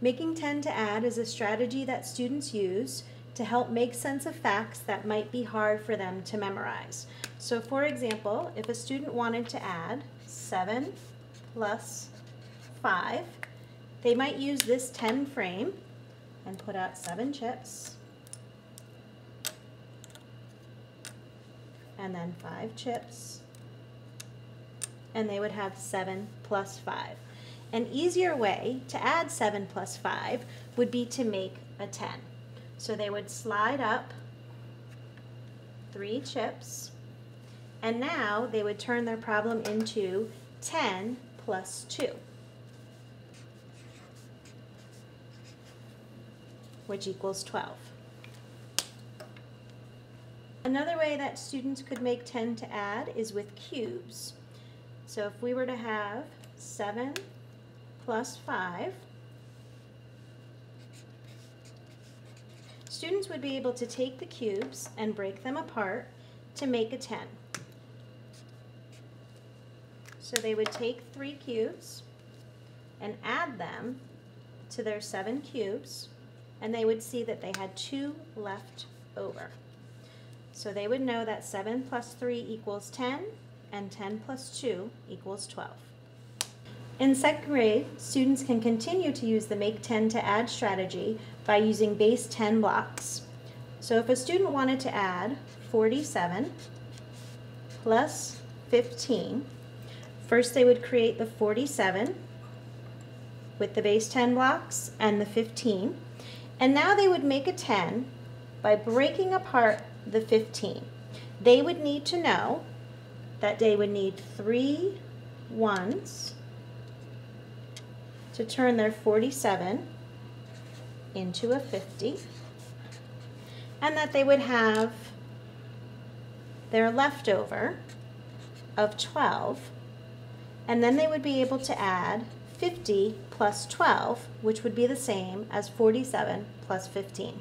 Making 10 to add is a strategy that students use to help make sense of facts that might be hard for them to memorize. So for example, if a student wanted to add 7 plus 5, they might use this 10 frame and put out 7 chips and then 5 chips and they would have 7 plus 5. An easier way to add 7 plus 5 would be to make a 10. So they would slide up three chips, and now they would turn their problem into 10 plus 2, which equals 12. Another way that students could make 10 to add is with cubes. So if we were to have 7 plus 5, students would be able to take the cubes and break them apart to make a 10. So they would take three cubes and add them to their seven cubes, and they would see that they had two left over. So they would know that 7 plus 3 equals 10, and 10 plus 2 equals 12. In second grade, students can continue to use the make 10 to add strategy by using base 10 blocks. So if a student wanted to add 47 plus 15, first they would create the 47 with the base 10 blocks and the 15, and now they would make a 10 by breaking apart the 15. They would need to know that they would need three ones to turn their 47 into a 50 and that they would have their leftover of 12 and then they would be able to add 50 plus 12 which would be the same as 47 plus 15.